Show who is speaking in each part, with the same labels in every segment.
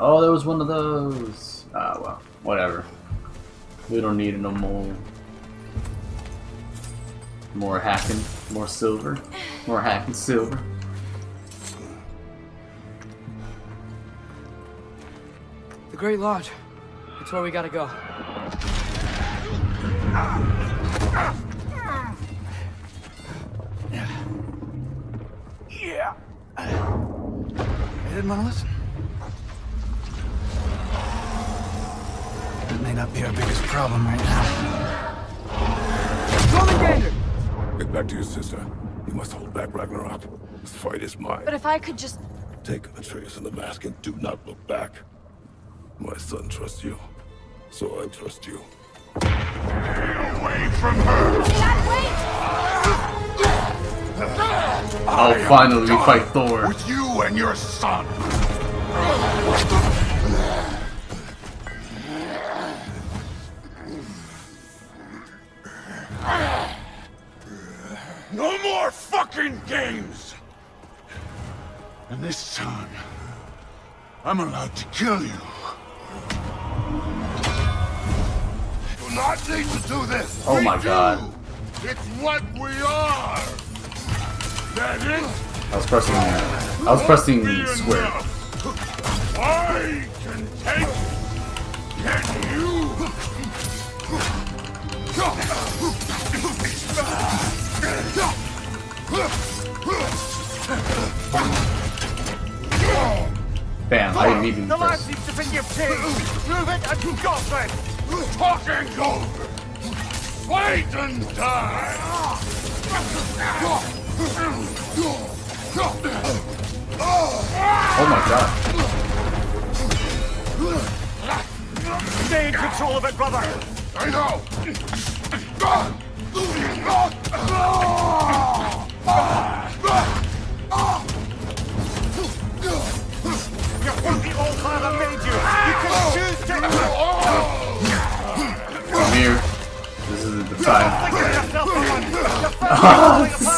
Speaker 1: Oh, there was one of those. Ah, well, whatever. We don't need no more. More hacking, more silver, more hacking silver.
Speaker 2: The Great Lodge. It's where we gotta go.
Speaker 3: Yeah. I didn't want to listen. That may not be our biggest problem right now.
Speaker 2: Jormungandr!
Speaker 4: Get back to your sister. You must hold back Ragnarok. This fight is mine.
Speaker 5: But if I could just...
Speaker 4: Take Atreus and the mask and do not look back. My son trusts you, so I trust you.
Speaker 6: Stay Away from her!
Speaker 1: Oh, finally fight Thor.
Speaker 6: With you and your son! No more fucking games! And this time, I'm allowed to kill you. Do not need to do this!
Speaker 1: Oh
Speaker 6: We
Speaker 1: my
Speaker 6: do.
Speaker 1: God.
Speaker 6: It's what we are! That it?
Speaker 1: I was pressing. I was pressing
Speaker 6: Be
Speaker 1: square.
Speaker 6: I can take Can you?
Speaker 1: Bam! I didn't even
Speaker 6: The lad
Speaker 1: press.
Speaker 6: seems to think you've changed. Prove it and you got it. Talking over. Fight and die.
Speaker 1: Oh my god!
Speaker 6: Stay in control of it, brother. I know. You're what the old father made you. You can choose to.
Speaker 1: Come here. This is the time.
Speaker 6: Think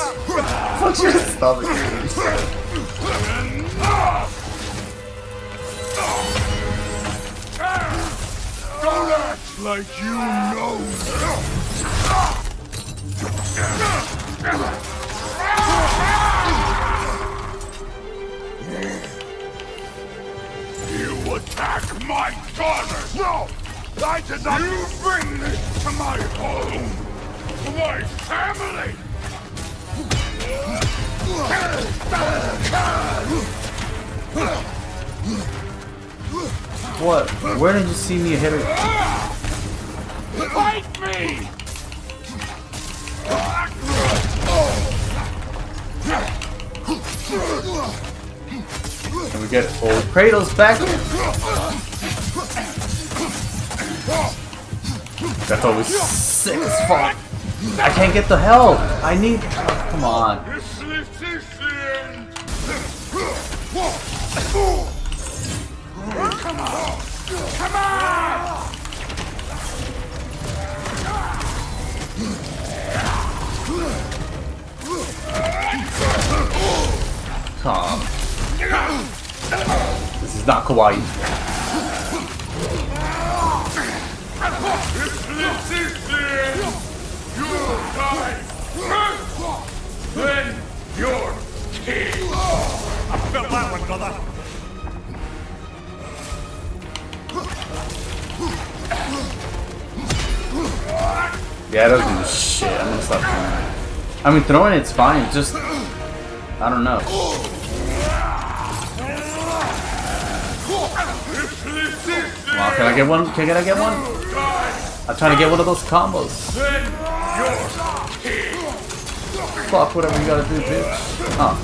Speaker 6: apart.
Speaker 1: Punch your stomach.
Speaker 6: Don't act like you know. You attack my daughter! No! I did not- You bring this to my home! To my family!
Speaker 1: What? Where did you see me hit it?
Speaker 6: Fight me!
Speaker 1: Can we get old Kratos back? That's always sick as fuck. I can't get the help. I need. oh, come on.
Speaker 6: Come on! Come on!
Speaker 1: Tom. This is not kawaii.
Speaker 6: I felt that one, brother!
Speaker 1: Yeah, it doesn't do shit. I'm gonna stop that. I mean, throwing it's fine. Just I don't know. On, can I get one? Can I get one? I'm trying to get one of those combos. Fuck whatever you gotta do, bitch. Oh.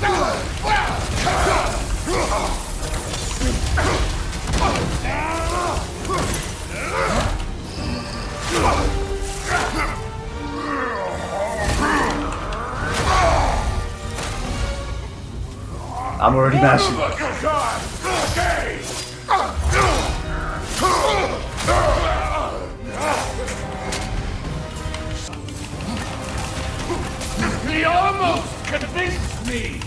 Speaker 1: I'm already mashing.
Speaker 6: He almost convinced me!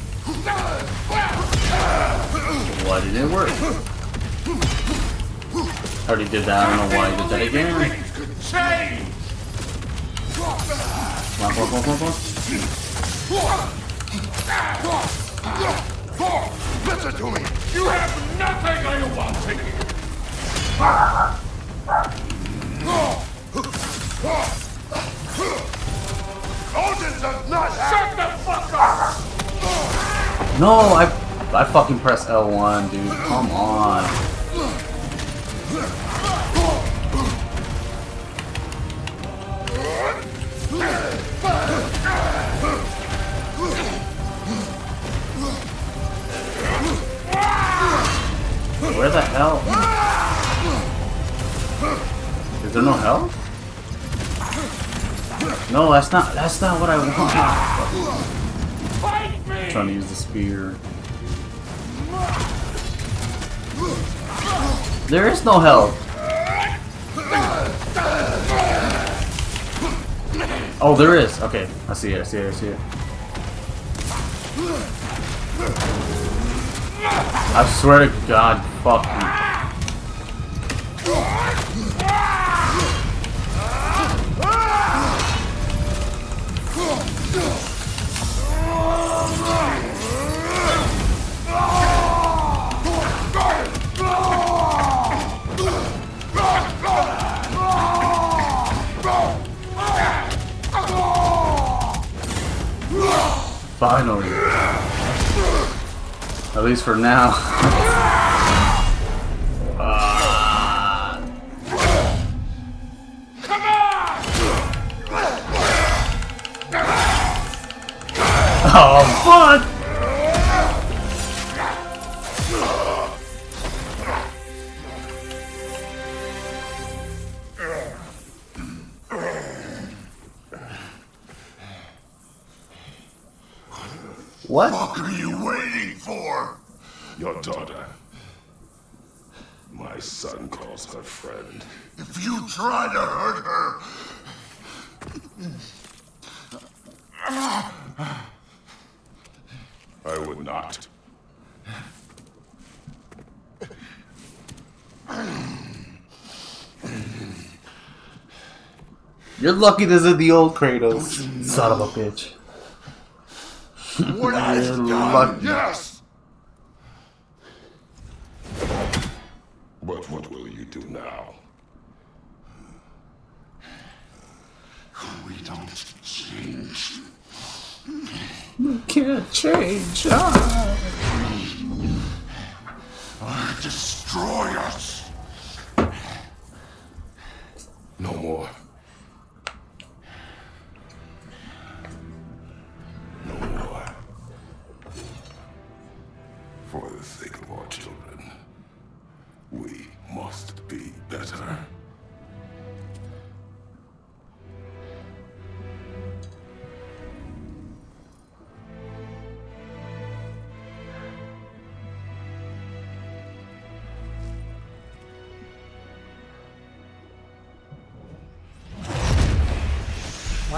Speaker 1: Why did it work? I already did that. I don't know why I did that again.
Speaker 7: Change.
Speaker 1: Come on, come on, come on, come on.
Speaker 6: Listen to me!
Speaker 7: You have nothing I want to hear.
Speaker 6: Odin does not.
Speaker 7: Shut the fuck up!
Speaker 1: No, I I fucking press L1, dude. Come on. Where the hell? No, that's not that's not what I want. Trying to use the spear. There is no help. Oh, there is. Okay, I see it. I see it. I see it. I swear to God, fuck you. At least for now.
Speaker 7: Come on!
Speaker 1: oh, fuck! What?
Speaker 6: What are you waiting for? Your daughter. My son calls her friend. If you try to hurt her... I would not.
Speaker 1: You're lucky this is the old Kratos. Son of a bitch.
Speaker 6: What I've done,
Speaker 1: lucky.
Speaker 6: yes! But what will you do now? We don't change.
Speaker 1: Can't change.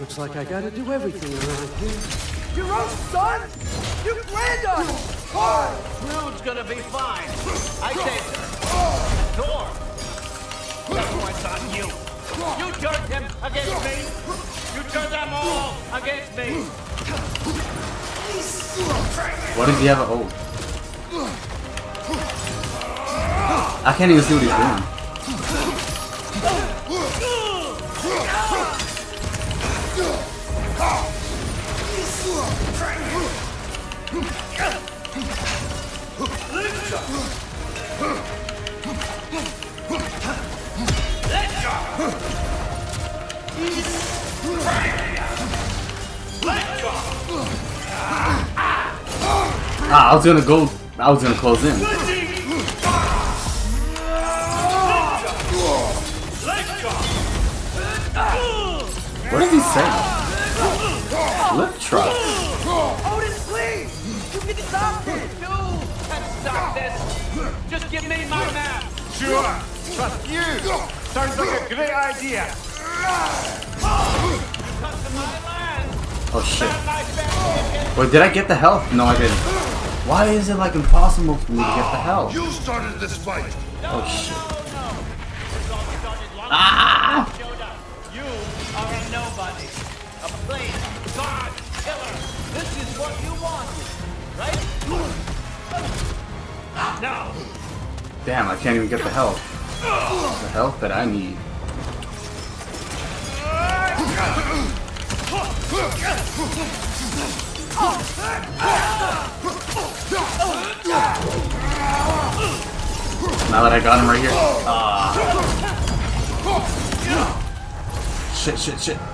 Speaker 8: Looks like I gotta do everything around here.
Speaker 2: Your own son? You planned on it!
Speaker 5: Thrud's gonna be fine. I saved him. Thor. That one's on you. You turned him against me. You turned them all against me.
Speaker 1: What does he have? Oh. I can't even see what he's doing. Ah, I was gonna go. I was gonna close in. What does he say? Lift truck.
Speaker 2: Odin, please! You can stop this!
Speaker 5: You can stop this. Just give me my map.
Speaker 6: Sure. Trust you. Sounds like a great idea.
Speaker 5: Come to my land.
Speaker 1: Oh shit. Wait, did I get the health? No, I didn't. Why is it like impossible for me to get the health?
Speaker 4: You started this fight.
Speaker 1: Oh shit.
Speaker 5: Ah! A god killer. This is what you wanted, right? Now,
Speaker 1: Damn, I can't even get the health. The health that I need. Now that I got him right here. Ah. Shit, shit, shit.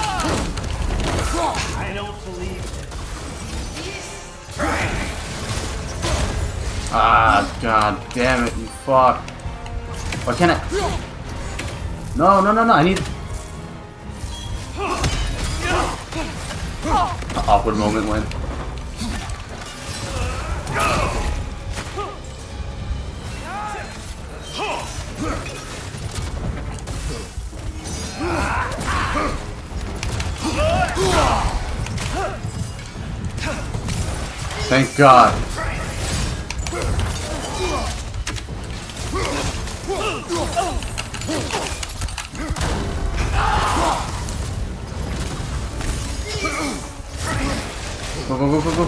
Speaker 1: Ah god damn it, you fuck. Why can't I No no no no I need An awkward moment when Thank God. Go, go, go.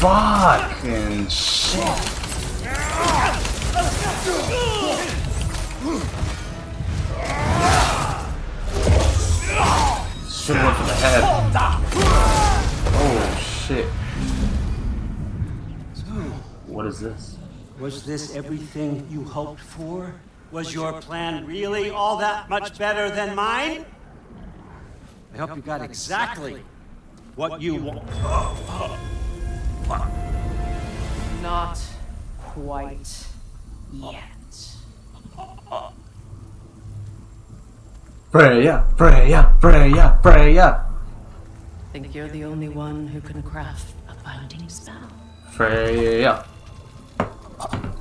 Speaker 1: Fucking shit. Should've went for the head. Oh shit. What is this?
Speaker 8: Was this everything you hoped for? Was your plan really all that much better than mine? I hope you got exactly what you want.
Speaker 9: Not quite yet.
Speaker 1: Freya, Freya, Freya, Freya.
Speaker 9: Think you're the only one who can craft a binding spell?
Speaker 1: Freya.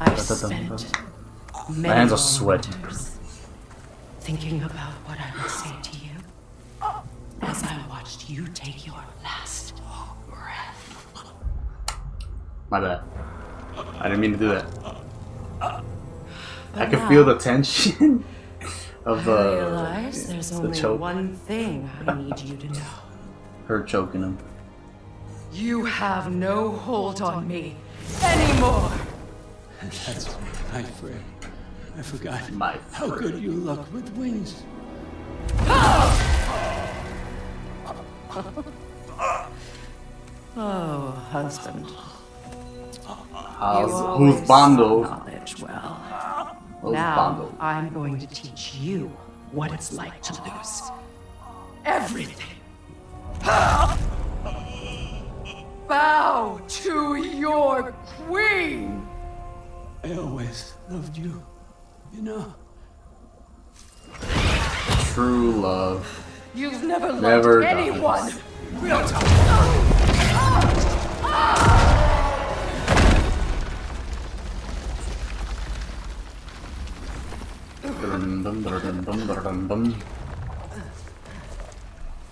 Speaker 9: I've spent many
Speaker 1: hands are
Speaker 9: long
Speaker 1: sweaty.
Speaker 9: winters thinking about what I would say to you as I watched you take your last breath.
Speaker 1: My bad. I didn't mean to do that. I
Speaker 9: But
Speaker 1: can feel the tension of
Speaker 9: the.
Speaker 1: I
Speaker 9: realize there's
Speaker 1: the
Speaker 9: only
Speaker 1: choke.
Speaker 9: one thing I need you to know.
Speaker 1: her choking him.
Speaker 9: You have no hold on me anymore.
Speaker 8: That's my friend. I forgot
Speaker 1: My
Speaker 8: how
Speaker 1: friend.
Speaker 8: good you look with wings.
Speaker 9: Oh, husband.
Speaker 1: How's,
Speaker 9: you
Speaker 1: who's
Speaker 9: always
Speaker 1: Bondo?
Speaker 9: knowledge well.
Speaker 1: Who's
Speaker 9: now
Speaker 1: Bondo?
Speaker 9: I'm going to teach you what it's like to lose. everything. Bow to your queen.
Speaker 8: I always loved you. You know.
Speaker 1: True love.
Speaker 9: You've never loved
Speaker 1: Never
Speaker 9: anyone.
Speaker 1: dies.
Speaker 3: Real talk.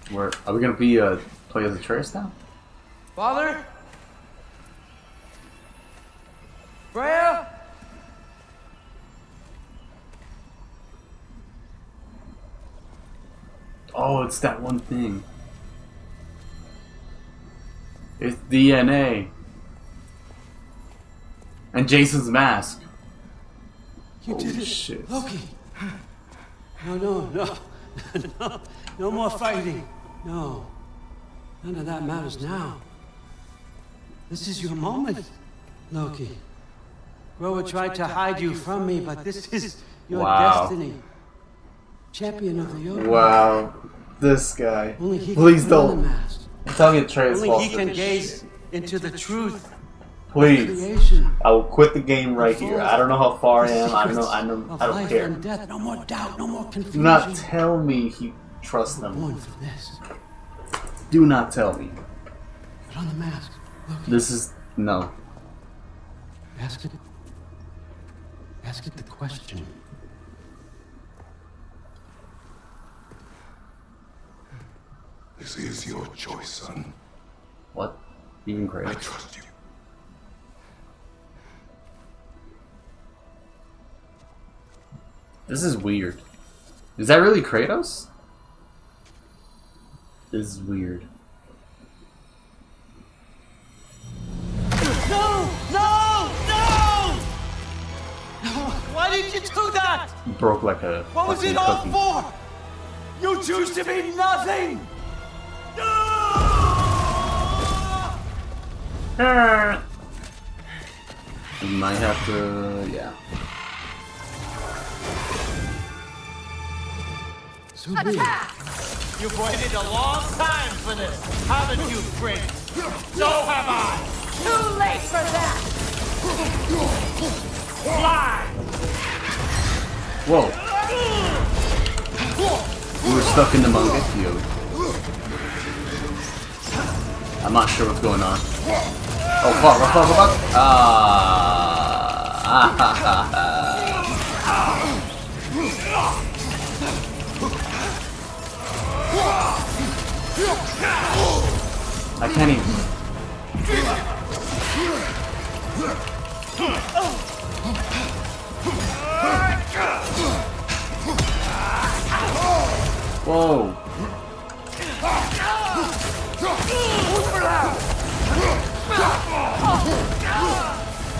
Speaker 1: Where are we gonna be uh play as a Atreus now?
Speaker 2: Father? Freya?
Speaker 1: Oh, it's that one thing. It's DNA. And Jason's mask.
Speaker 8: You
Speaker 1: Holy
Speaker 8: did it,
Speaker 1: shit.
Speaker 8: Loki. No, no, no, no, no more fighting. No, none of that matters now. This is your moment, Loki. Groa tried to hide you from me, but this is your
Speaker 1: Wow.
Speaker 8: destiny. Champion of the Yoga.
Speaker 1: Wow. This guy.
Speaker 8: Only he
Speaker 1: Please
Speaker 8: can wear the
Speaker 1: don't.
Speaker 8: mask.
Speaker 1: Tell me Atreus
Speaker 8: Only he can gaze
Speaker 1: shit.
Speaker 8: into the truth
Speaker 1: Please. I will quit the game right here. I don't know how far I am. I don't know. I know.
Speaker 8: of
Speaker 1: I don't care.
Speaker 8: and death. No more doubt. No more confusion.
Speaker 1: Do not tell me he trusts them.
Speaker 8: For this.
Speaker 1: Do not tell me.
Speaker 8: Put on the mask. Look,
Speaker 1: This is no.
Speaker 8: ask it. Ask it the question.
Speaker 4: This is your choice, son.
Speaker 1: What? Even
Speaker 4: I trust you.
Speaker 1: This is weird. Is that really Kratos? This is weird.
Speaker 5: No! No! No! Why did you do that?
Speaker 1: Broke like a
Speaker 5: What was
Speaker 1: fucking
Speaker 5: it all
Speaker 1: cookie.
Speaker 5: for? You choose to be nothing! Ah.
Speaker 1: We might have to, yeah.
Speaker 8: So be.
Speaker 5: You've waited a long time for this, haven't you, Prince? So have I!
Speaker 9: Too late for that.
Speaker 5: Fly!
Speaker 1: Whoa. We were stuck in the Mangekyo. I'm not sure what's going on. Oh fuck, what fuck, fuck? Ah. I can't even. Whoa.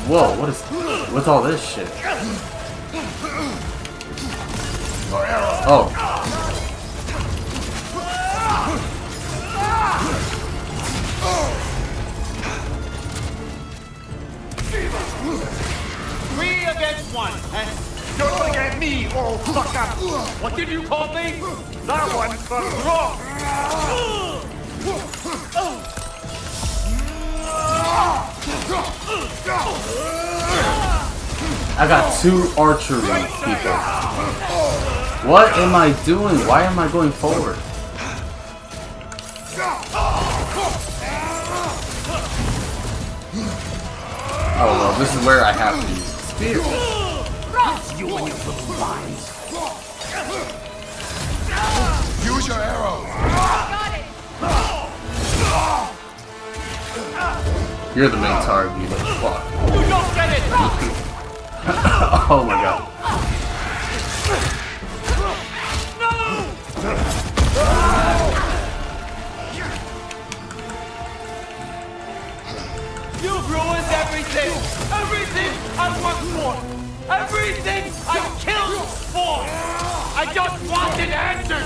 Speaker 1: Whoa, what is what's all this shit? Oh.
Speaker 5: Three against one, and don't forget me, old fucker! What did you call me? That one's wrong!
Speaker 1: I got two archery people. What am I doing? Why am I going forward? Oh well, this is where I have to use spear.
Speaker 4: Use your arrows.
Speaker 1: You're the main target. You little fuck.
Speaker 5: You don't get it!
Speaker 1: oh my god. No!
Speaker 5: You've ruined everything! Everything I worked for! Everything I killed for! I just wanted answers!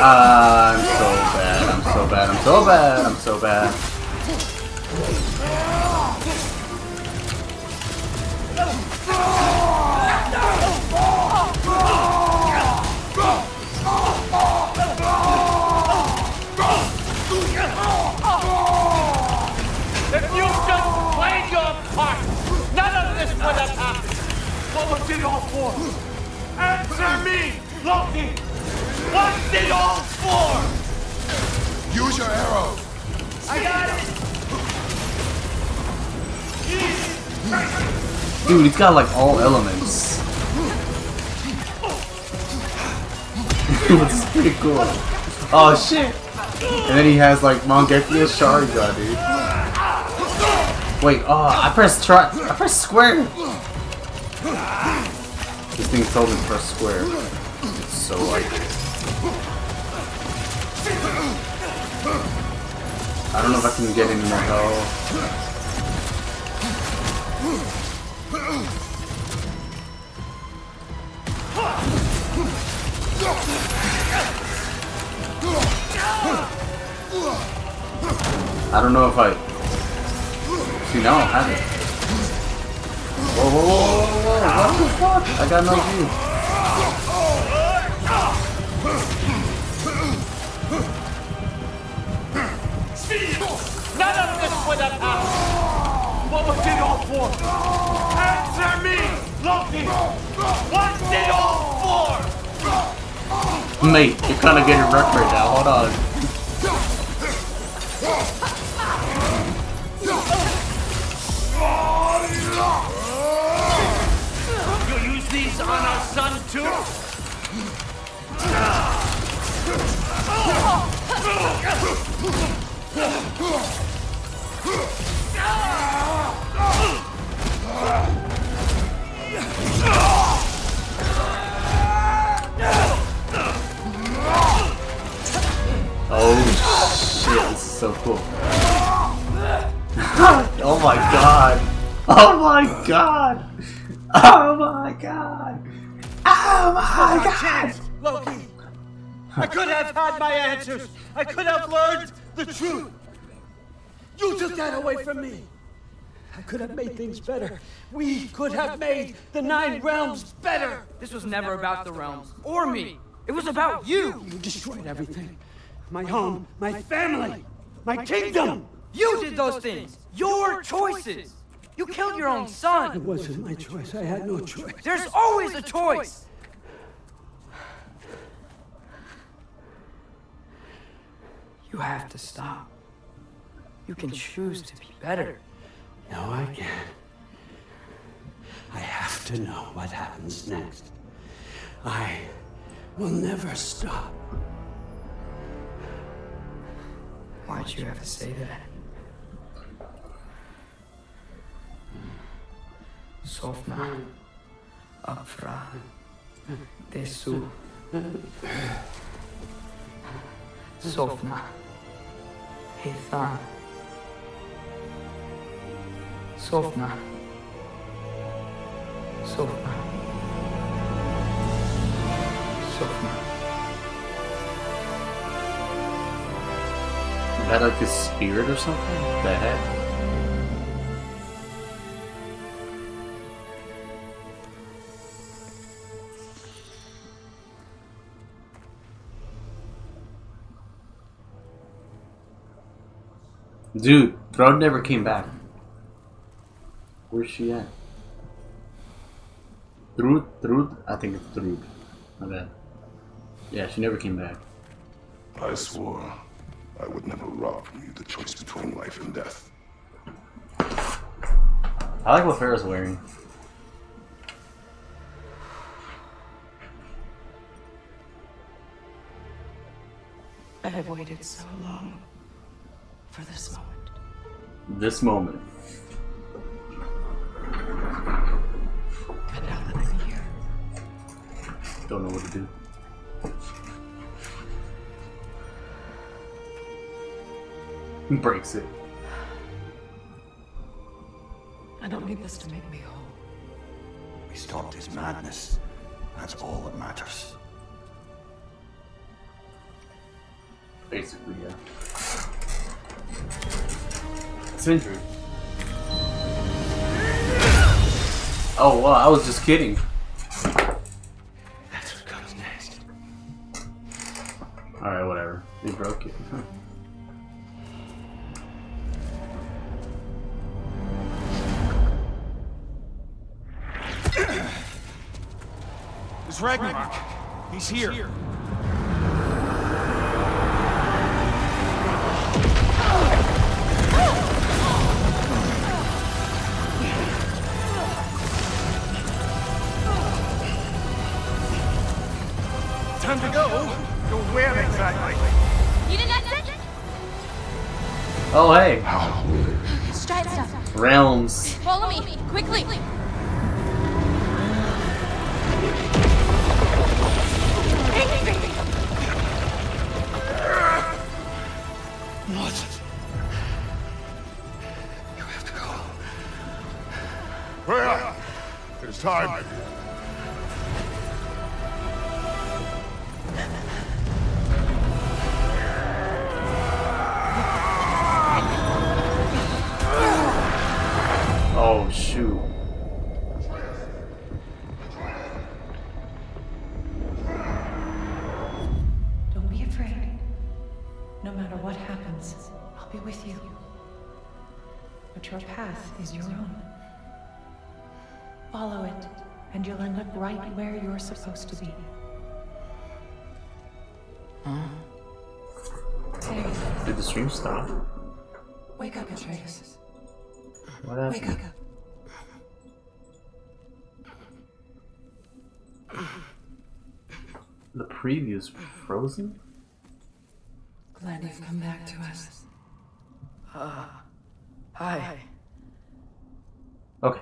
Speaker 1: Ah, I'm so bad. I'm so bad. I'm so bad. I'm so bad.
Speaker 5: Got
Speaker 1: like all elements. is pretty cool. Oh shit! And then he has like Mangekyo Sharingan, dude. Wait, oh, I pressed try. I pressed square. This thing told me to press square. It's so like. I don't know if I can get any more health. I don't know if I. See, now I have it. Whoa, whoa, whoa, whoa, whoa, what the fuck? I got no view.
Speaker 5: None of this would have happened! What was it all for? Answer me, Loki! What's it all for?
Speaker 1: Mate, you're kind of getting wrecked right now. Hold on. So cool. oh my god. Oh my god. Oh my god. Oh my god.
Speaker 5: Chance, Loki! I could have had my answers! I could have learned the truth! You took that away from me! I could have made things better. We could have made the Nine Realms better!
Speaker 2: This was never about the realms or me. It was about you.
Speaker 8: You destroyed everything. My home, my family, my kingdom.
Speaker 2: You did those things. Your choices. You killed your own son!
Speaker 8: It wasn't my choice. I had no choice.
Speaker 2: There's always a choice. You have to stop. You can choose to be better.
Speaker 8: No, I can't. I have to know what happens next. I will never stop.
Speaker 2: Why'd you ever say that? Sofna. Afra. Desu. Sofna. Hithan. Sofna. Sofna. Sofna.
Speaker 1: That like his spirit or something? The heck? Dude, Thrud never came back. Where's she at? Thrud? Thrud? I think it's Thrud. My bad. Yeah, she never came back.
Speaker 4: I swore I would never rob from you the choice between life and death.
Speaker 1: I like what Freya's wearing.
Speaker 9: I have waited so long for this moment.
Speaker 1: This moment.
Speaker 9: And now that I'm here,
Speaker 1: Don't know what to do. He breaks it.
Speaker 9: I don't need this to make me whole.
Speaker 3: We stopped his madness. That's all that matters.
Speaker 1: Basically, yeah. Sindri. Oh, wow, I was just kidding.
Speaker 6: He's here. Time to go. Go where exactly?
Speaker 10: You didn't answer?
Speaker 1: Oh, hey.
Speaker 10: Stride stuff.
Speaker 1: Realms.
Speaker 10: Follow me, quickly.
Speaker 3: What? You have to go.
Speaker 6: Freya! It's time.
Speaker 9: Where you're supposed to be. Hey,
Speaker 1: Did the stream stop?
Speaker 9: wake up, Atreus.
Speaker 1: What happened?
Speaker 9: Wake up.
Speaker 1: The preview's frozen?
Speaker 9: Glad you've come back to us.
Speaker 2: Uh, hi.
Speaker 1: Okay.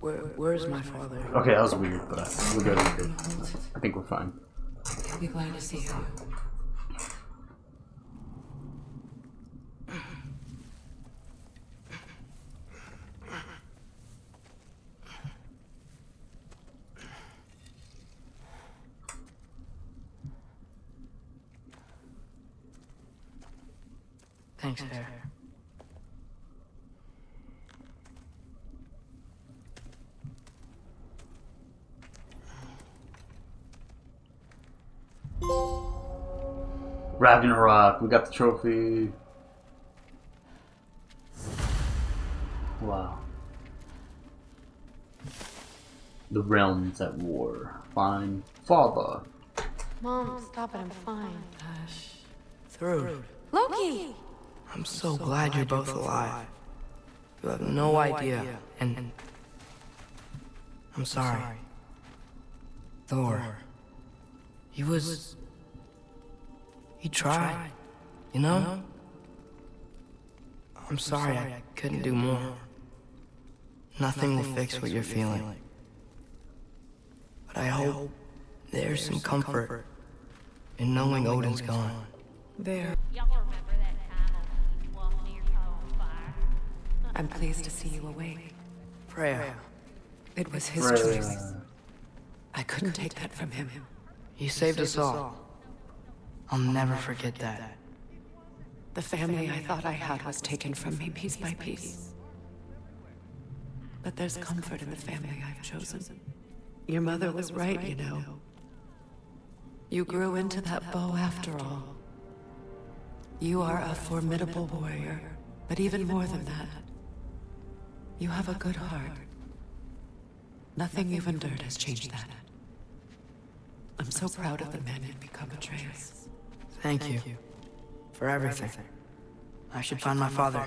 Speaker 2: Where, where's my father?
Speaker 1: Okay, that was weird, but we're good. We're good. I think we're fine.
Speaker 9: He'll be glad to see you.
Speaker 2: Thanks, Hare.
Speaker 1: Ragnarok, we got the trophy. Wow. The realms at war. Fine. Father.
Speaker 10: Mom, stop it, I'm fine.
Speaker 2: Thrud.
Speaker 10: Loki!
Speaker 2: I'm so glad you're both alive. You have no idea, and I'm sorry. Thor. He was. He tried, you know? I'm sorry I couldn't do more. Nothing will fix what you're feeling. But I hope there's some comfort in knowing Odin's gone.
Speaker 9: There.
Speaker 10: Y'all remember that time when we walked near your fire?
Speaker 9: I'm pleased to see you awake.
Speaker 2: Freya,
Speaker 9: It was his choice. I couldn't take that from him.
Speaker 2: He saved us all. I'll never forget that.
Speaker 9: The family I thought I had was taken from me piece by piece. But there's comfort in the family I've chosen. Your mother was right, you know. You grew into that bow after all. You are a formidable warrior, but even more than that, you have a good heart. Nothing you've endured has changed that. I'm so proud of the man you've become, Atreus.
Speaker 2: Thank you for everything. I should find my father.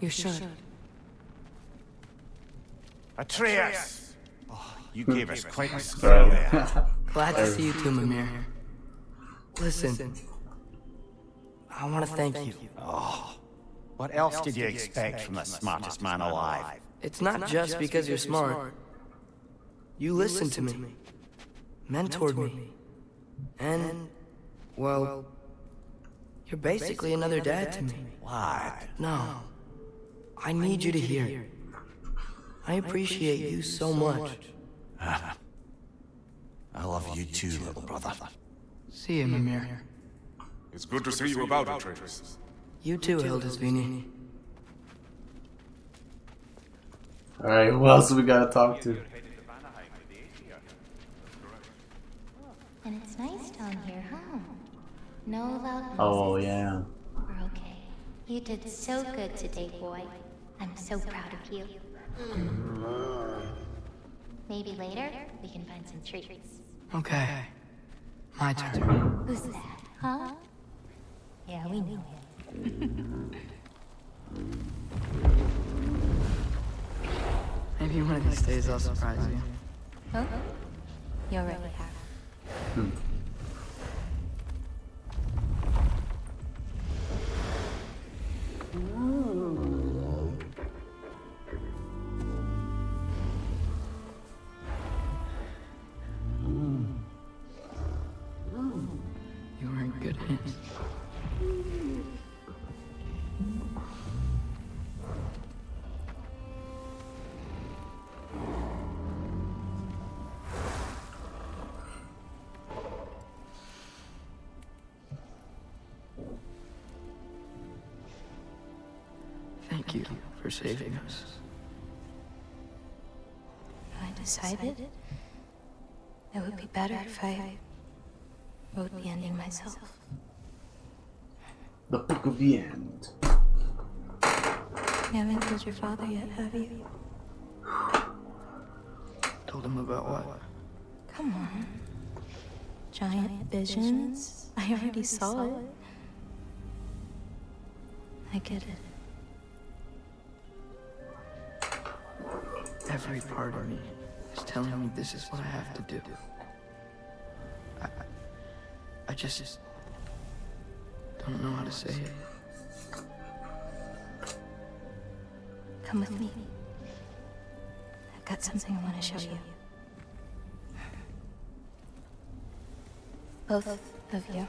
Speaker 9: You should.
Speaker 6: Atreus! Oh, you gave us quite a scare there.
Speaker 2: Glad to see you too, Mimir. Listen, I want to thank you.
Speaker 3: Oh, what else did you expect from the smartest man alive?
Speaker 2: It's not just because you're smart. You listened to me, mentored me, and, well, you're basically another dad to me.
Speaker 3: What?
Speaker 2: No, I need you to hear it. I appreciate you so much.
Speaker 3: I love you too, little brother.
Speaker 2: See you, Mimir.
Speaker 6: It's good to see you about, Atreus.
Speaker 2: You too, Hildisvini.
Speaker 1: Alright, who else we gotta talk to?
Speaker 11: And it's nice down here, huh? No loud noises.
Speaker 1: Oh, yeah.
Speaker 11: We're okay. You did so good today, boy. I'm so proud of you. Maybe later we can find some treats.
Speaker 2: Okay. My turn.
Speaker 11: Who's that? Huh? Yeah, we knew him.
Speaker 2: Maybe one of these days I'll surprise you.
Speaker 11: Oh? You already have.
Speaker 2: You
Speaker 11: better if I wrote the ending myself.
Speaker 1: The book of the end.
Speaker 11: You haven't told your father yet, have you?
Speaker 2: Told him about what?
Speaker 11: Come on. Giant visions? I already saw it. I get it.
Speaker 2: Every part of me is telling me this is what I have to do. I, I- I just don't know how to say it.
Speaker 11: Come with me. I've got something I want to show you. Both of you.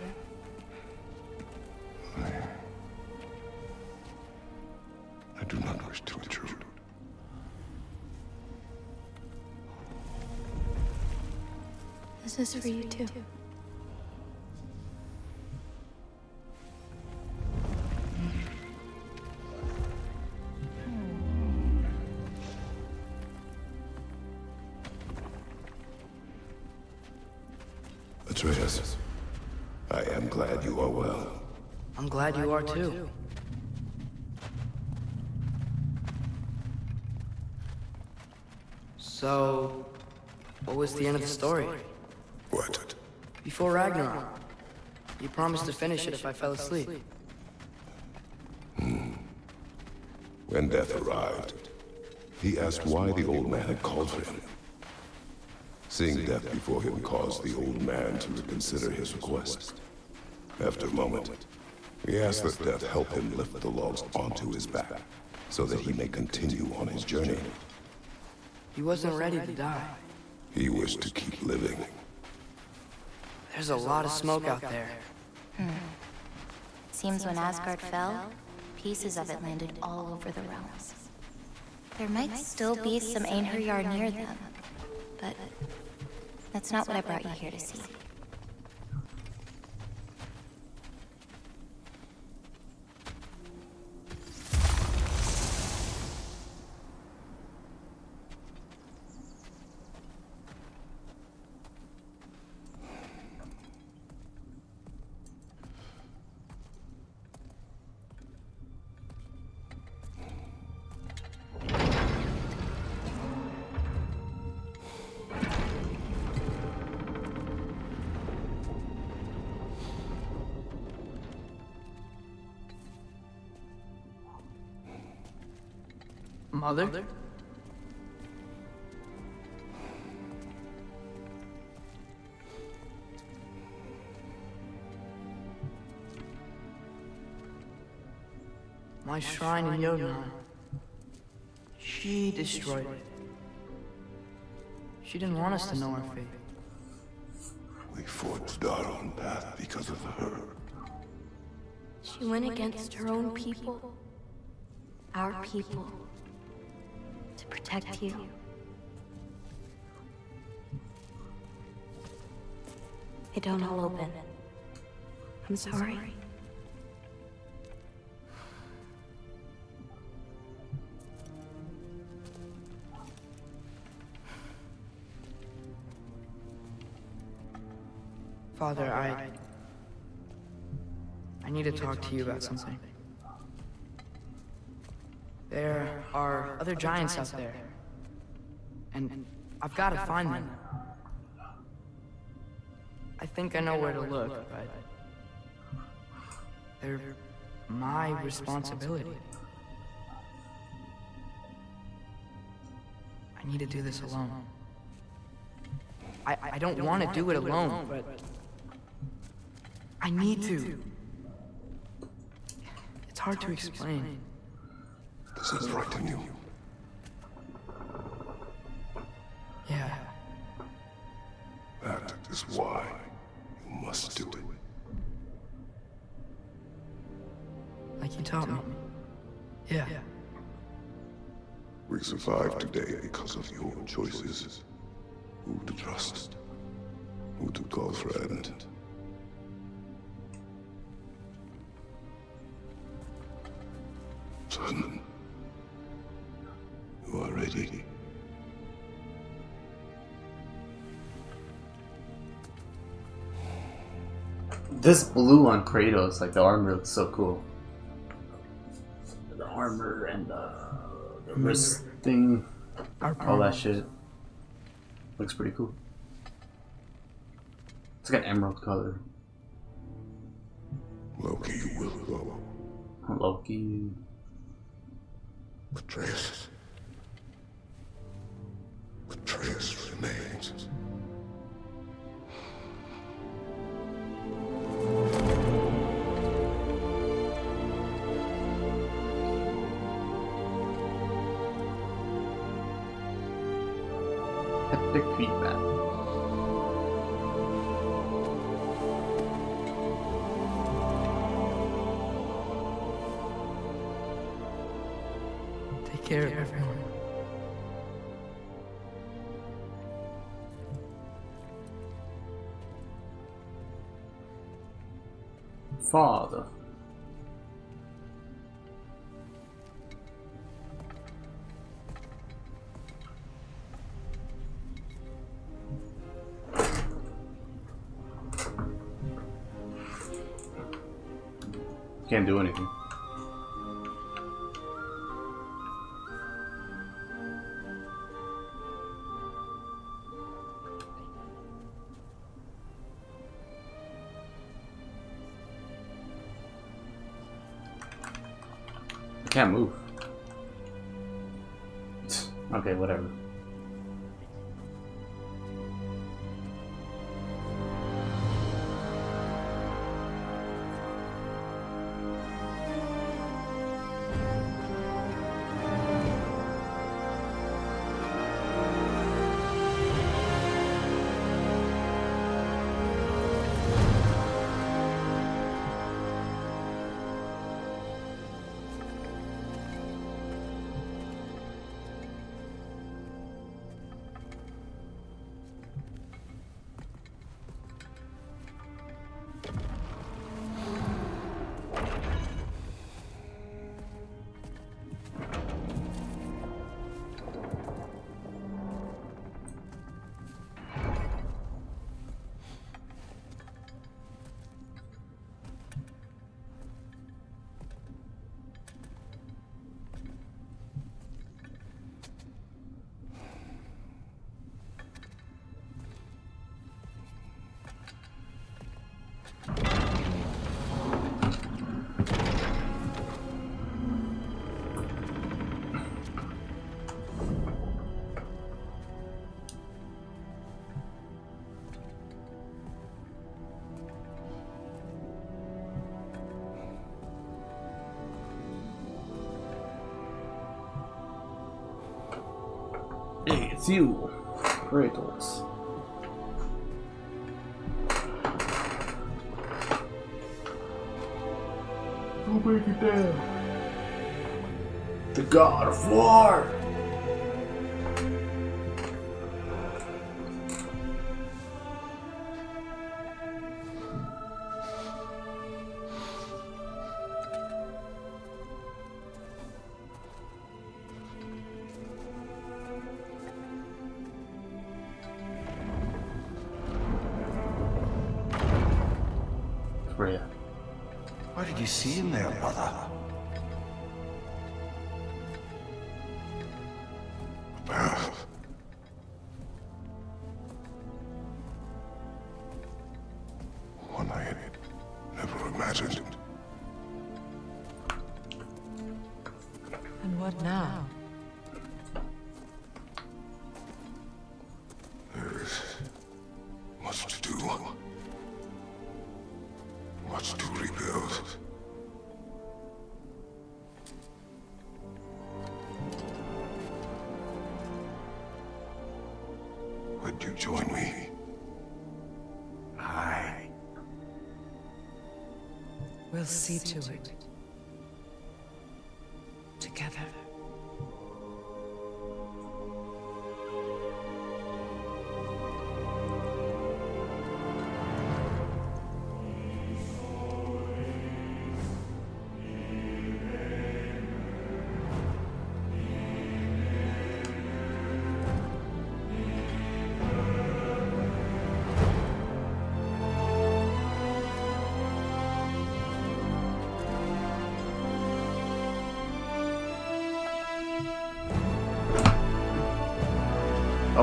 Speaker 4: I do not wish to intrude.
Speaker 11: This is for you too.
Speaker 4: Glad you are
Speaker 2: too. So, what was the end of the story?
Speaker 4: What?
Speaker 2: Before Ragnarok, you promised to finish it if I fell asleep. Hmm.
Speaker 4: When death arrived, he asked why the old man had called for him. Seeing death before him caused the old man to reconsider his request. After a moment, he asked that death help him lift the logs onto his back, so that he may continue on his journey.
Speaker 2: He wasn't ready to die.
Speaker 4: He wished to keep living.
Speaker 2: There's a lot of smoke out there. Hmm.
Speaker 11: Seems when Asgard fell, pieces of it landed all over the realms. There might still be some Einherjar near them, but that's not what I brought you here to see.
Speaker 2: Mother? My shrine in Jotunheim. She destroyed it. She didn't want us to know our fate.
Speaker 4: We forged our own path because of her.
Speaker 11: She went against her own people. Our people. Protect you. They don't all open. I'm sorry.
Speaker 2: Father, I... I need to talk to you about something. There are other giants out there. And I've got to find them. I think I know where to look, but they're my responsibility. I need to do this alone. I, I don't want to do it alone, but I need to. It's hard to explain.
Speaker 4: Does that frighten you?
Speaker 2: Yeah.
Speaker 4: That is why you must do it.
Speaker 2: Like you taught me. Yeah.
Speaker 4: We survive today because of your choices. Who to trust, who to call friend.
Speaker 1: This blue on Kratos, like the armor looks so cool. The armor and uh, the, the wrist thing, all that shit. Looks pretty cool. It's like an emerald color.
Speaker 4: Loki, you will go.
Speaker 1: Loki.
Speaker 4: Atreus. Atreus
Speaker 2: care of everyone.
Speaker 1: Father. Can't do anything. Can't move. Okay, whatever. You, Kratos. Who break it down? The God of War!
Speaker 3: You see in there, brother?
Speaker 9: See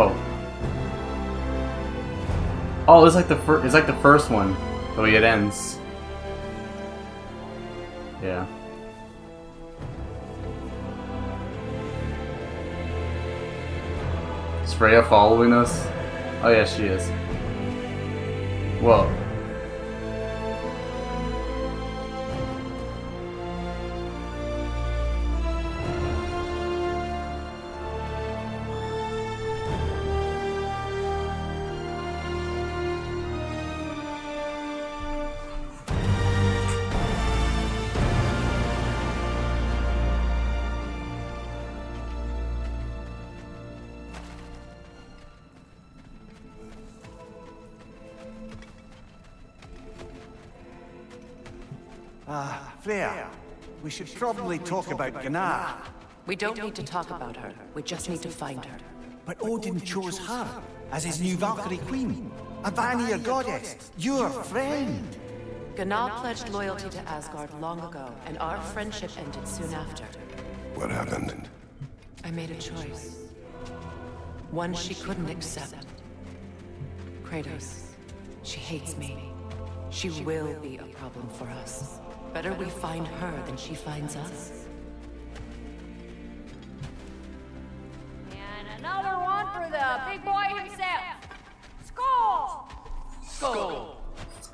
Speaker 1: Oh. Oh, it's like the first. It's like the first one, the way it ends. Yeah. Is Freya following us? Oh yeah, she is. Whoa.
Speaker 3: Should probably talk about Gná.
Speaker 9: We don't need to talk about her. We just need to find her.
Speaker 3: But Odin chose her as his new Valkyrie queen. A Vanir goddess. Your friend.
Speaker 9: Gná pledged loyalty to Asgard long ago, and our friendship ended soon after.
Speaker 4: What happened?
Speaker 9: I made a choice. One she couldn't accept. Kratos. She hates me. She will be a problem for us. Better we find her than she finds us.
Speaker 10: And another one for the big boy himself. Skull!
Speaker 5: Skull!
Speaker 1: Let's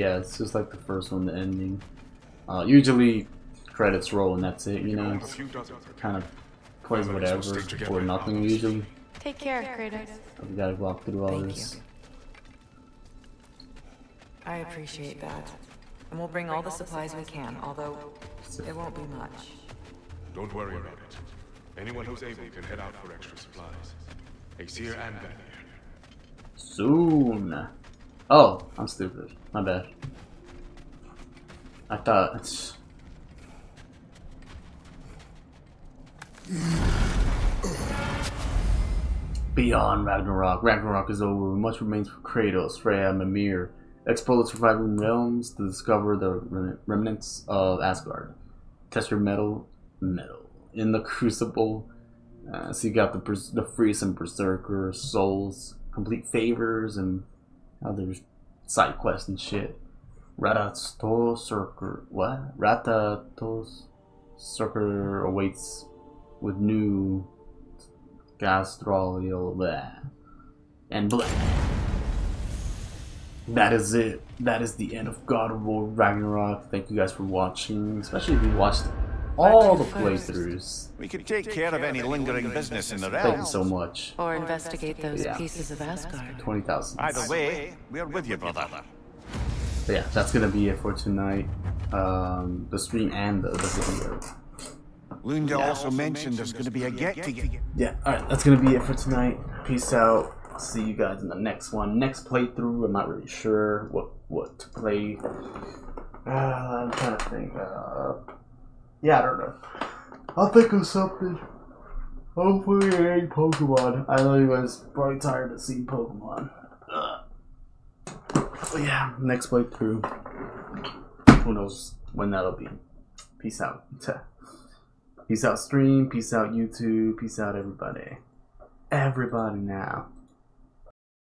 Speaker 1: Yeah, it's just like the first one, the ending. Uh, usually, credits roll and that's it, you know? It's kind of plays whatever or nothing usually.
Speaker 9: Take care, Kratos.
Speaker 1: We gotta walk through all
Speaker 12: Thank
Speaker 1: this.
Speaker 12: you. I appreciate that. And we'll bring all the supplies we can, although it won't be much.
Speaker 13: Don't worry about it. Anyone who's able can head out for extra supplies. Aesir and Vanir.
Speaker 1: Soon. Oh, I'm stupid. My bad. I thought it's. Beyond Ragnarok. Ragnarok is over. Much remains for Kratos, Freya, Mimir. Explore the surviving realms to discover the remnants of Asgard. Test your metal, metal in the Crucible. Uh, so you got the the Freeze and Berserker souls, complete favors, and other side quests and shit. Ratatoskr. What? Ratatos Circle awaits with new Gastrolial. Blah. And blah. That is it. That is the end of God of War Ragnarok. Thank you guys for watching, especially if you watched all the playthroughs.
Speaker 3: We could take care of any lingering business in the
Speaker 1: Thank you so much.
Speaker 9: Or investigate those
Speaker 1: Yeah.
Speaker 9: pieces of Asgard.
Speaker 1: 20,000.
Speaker 3: Either way, we're with you, brother.
Speaker 1: But yeah, that's gonna be it for tonight. Um, the stream and the, the video.
Speaker 3: Lunda also mentioned there's going to be a get-together.
Speaker 1: Yeah, alright, that's gonna be it for tonight. Peace out. See you guys in the next one. Next playthrough, I'm not really sure what what to play. Uh, I'm trying to think. Uh, yeah, I don't know. I'll think of something. Hopefully it ain't Pokemon. I know you guys probably tired of seeing Pokemon. But yeah, next playthrough. Who knows when that'll be. Peace out. Peace out stream, peace out YouTube, peace out everybody. Everybody now.